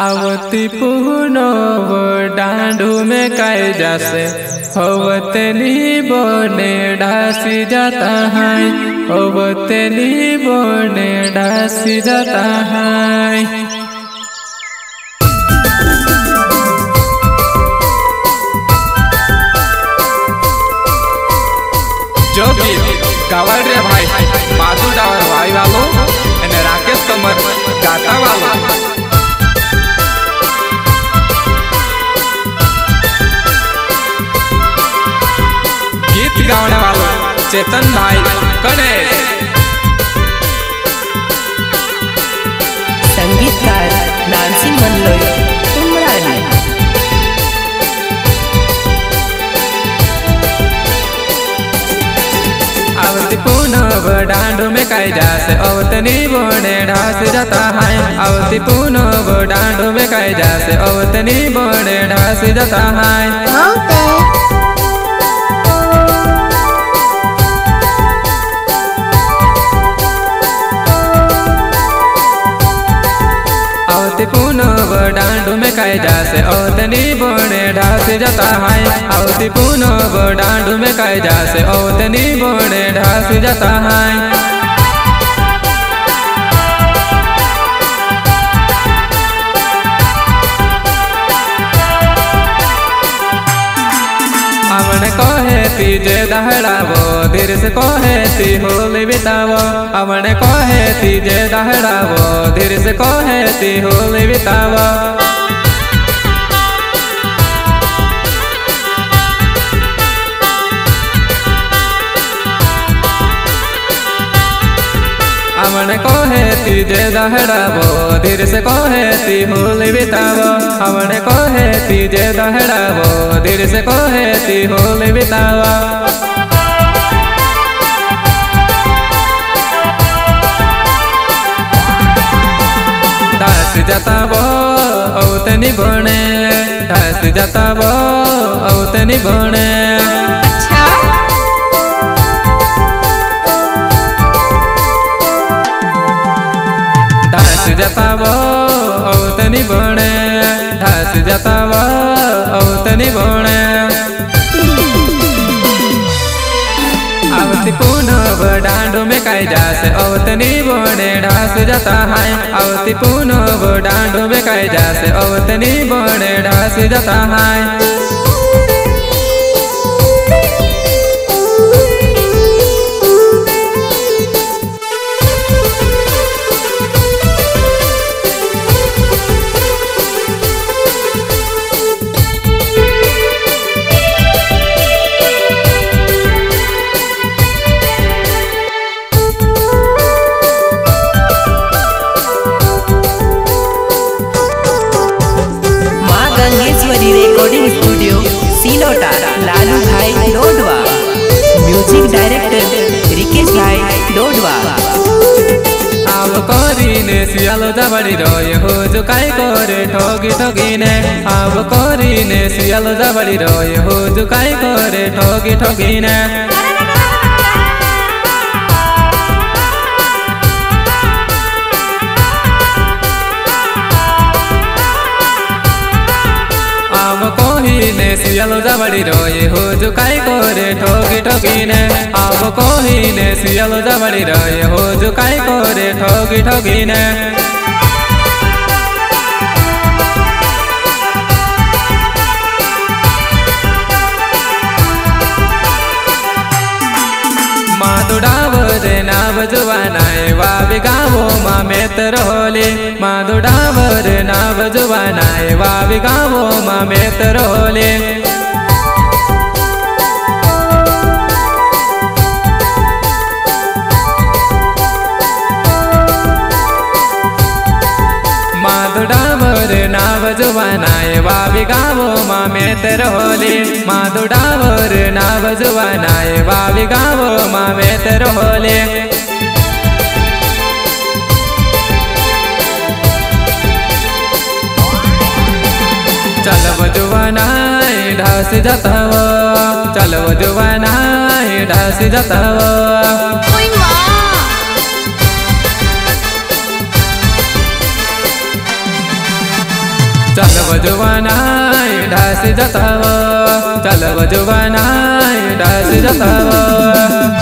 आवती पुनव डांडू में काय जासे? होवतली बोने ढासी जाता है होवतली बोने ढासी जाता है भाई माधु डावर भाई वालों राकेश कमर गाता वालों વાલો ચેતન ભાઈ ગણેશ संगीतकार नानसी मनलोय उमराणी आवती पुनव डांडू में काय जासे अवतनी बने ढास जाता है आवती पुनव डांडू में काय जासे अवतनी बने ढास जाता है जासे ओतनी बोड़े ढास जाता है आवती पुनो बो डांडू में कैजा से ओतनी बोड़े ढास जाता है अवन कहे ती जे दहड़ावो धीर से कहे ती होली बितावो। अमन कहे ती जे दहड़ावो धीर से कहे ती होली बितावो। रावण कहे जे दहड़ाबो धीर से कहे होली बिताबो। कहे कहती जे दहड़ाबो धीर से कहे होली बिताबो। दास जताबो औतनी बने दास जताबो औतनी बने दास जतावो, औतनी बने दास जतावो, औतनी बने आवती पुनव डांडू में काय जासे अवतनी बने ढास जाता है आवती पुनव डांडू में काय जासे अवतनी बने ढास जाता है म्यूज़िक डायरेक्टर रिकेश भाई डोडवा आव करीने सियालो जबड़ी रोय हो जो काय करे ठगी ठगीने आव करीने सियालो जबड़ी रोय हो जो काय कहीने सियालो जबड़ी रोय हो काय करे ठगी ठगीने आव कहीने सियालो जबड़ी रोय हो काय करे ठगी ठगीने माधुडावर नाव जुवानाय वावी गावो मामे तर होले माधुडावर नाव जुवानाय वावी गावो मामे तर होले माधुडावर नाव जुवानाय वावी गावो मामे तर होले माधुडावर नाव जुवानाय वावी गावो ढास जताव. चलव जुवानाय ढास जताव. जुवानाय ढास जताव. चलव जुवानाय ढास जताव.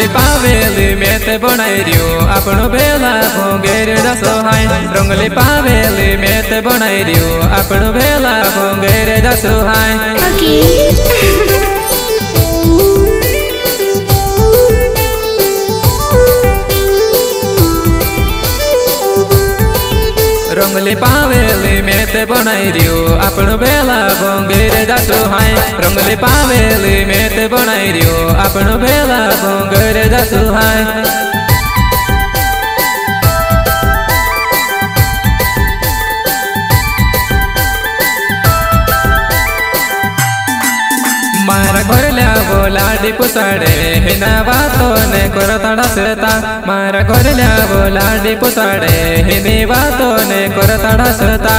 ડોલી પાવેલી મેં તે બનાવી રહ્યો આપણો વેલા ભોંગેરડા સોહાય ડોંગલી પાવેલી મેં તે બનાવી રહ્યો આપણો વેલા ભોંગેરડા સોહાય ની પાવેલી મેં તે બનાવી રહ્યો આપણો બેલા ભોંગરે જાતો હાય રંગલી પાવેલી મેં તે બનાવી રહ્યો આપણો બેલા ભોંગરે જાતો હાય दीप साडे हिनावा तोने साडे हिनेवा तोने करताडा सता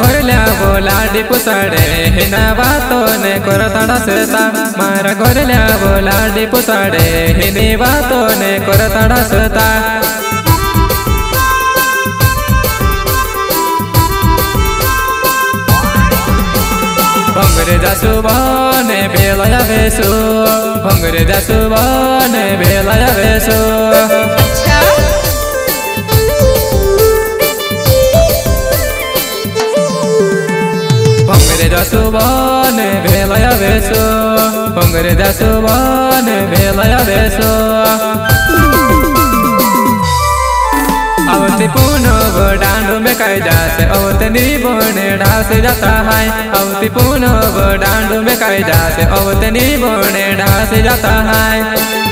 ಕೊರಲ್ಯಾ ಬೋಲಾ ಡಿಪು ಸಾಡೆ ತೋನೆ ಕೊರತಡ ಸೃತ ಮಾರ ಕೊರಲ್ಯಾ ಲಾಡಿ ಪುಸಾಡೆ ಸಾಡೆ ತೋನೆ ಕೊರತಡ ಸೃತ भङ्गरे दासु भने बेलया भेसु भङ्गरे दासु भने भेसु दासु भने भेलया भेसु हसी पूनो गो में कह जासे अवतनी बोने ढास जाता है हसी पूनो गो में कह जासे अवतनी बोने ढास जाता है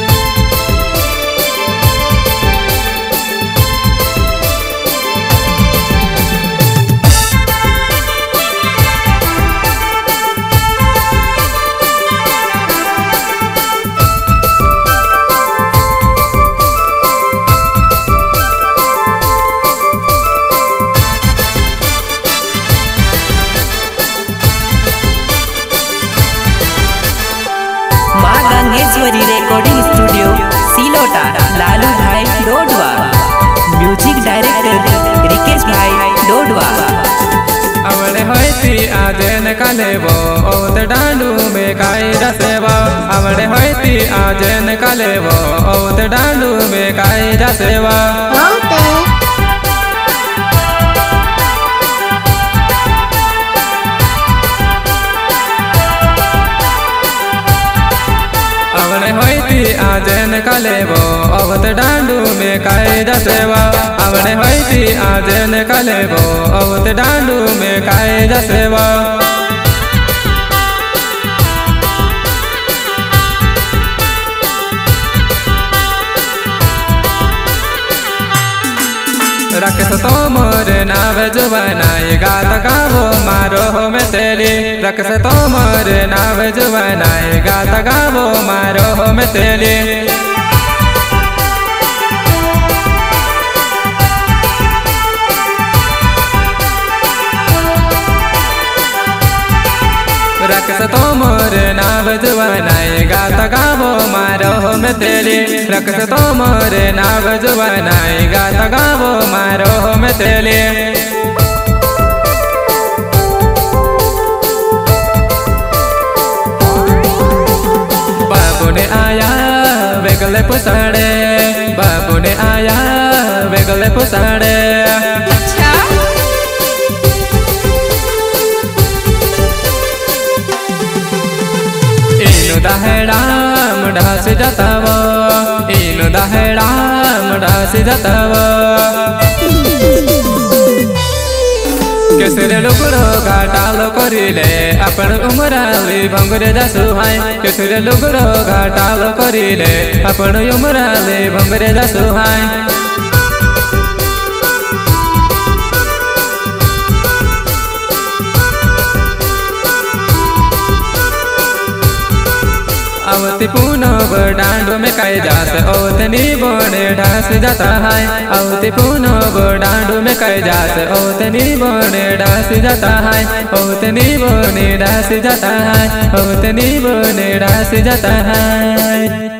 হইতি আজেন কালেব ওত ডালু মে কাই রাসেব আমড়ে হইতি আজেন কালেব ওত ডালু মে কাই রাসেব होती आजन कलेबो अवत डांडू में कायदा सेवा। आवने होती आजन कलेबो अवत डांडू में कायदा सेवा। रखस तो मोर नाव जुबनाई गात गावो मारो हो में रखस तो मोर नाव जुबनाई गात गावो मारो हो में रखस तो मोर नाव गात गावो मारो में तेली रखस तो मोर नाव गात गावो मारो में तेली बाबू ने आया वेगले पुसाडे, बाबू ने आया वेगले पुसाडे। इनु दहेड़ा जाता वो इन दहेड़ा ढास जाता वो केसरे लुगड़ो घाटालो करिले, अपन उमराली भंगरे जासु हाय केसरे लुगड़ो घाटालो करिले, अपन उमराली भंगरे जासु हाय पुनो पुनव डांडो में कई जास ओतनी बोने ढास जाता है आवती पुनव डांडो में कई जास ओतनी बोने ढास जाता है ओतनी बोने ढास जाता है ओतनी बोने ढास जाता है